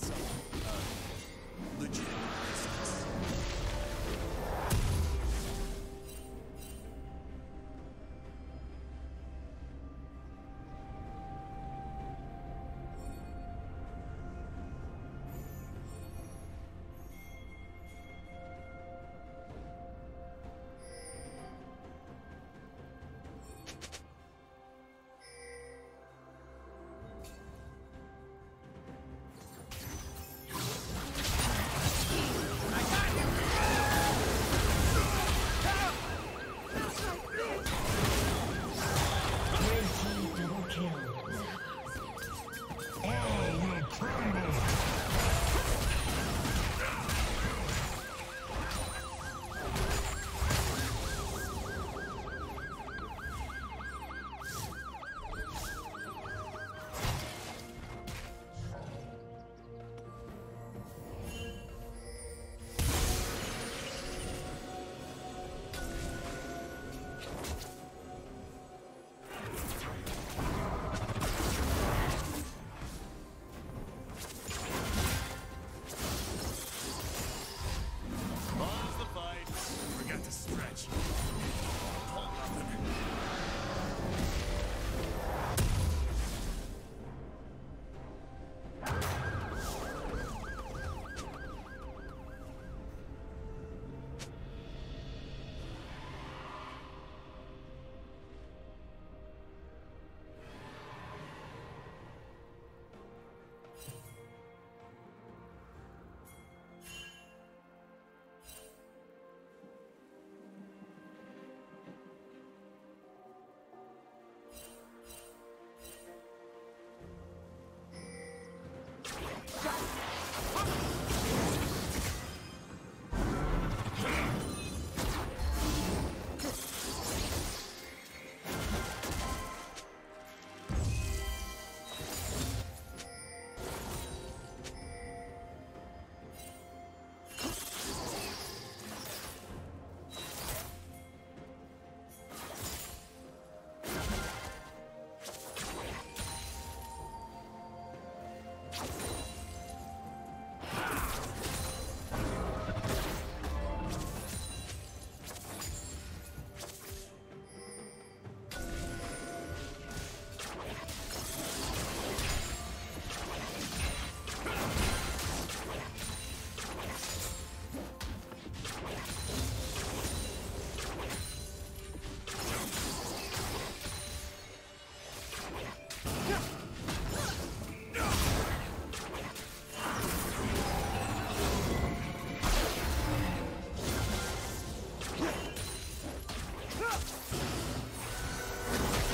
Gotta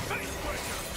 Face breaker!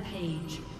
Rampage.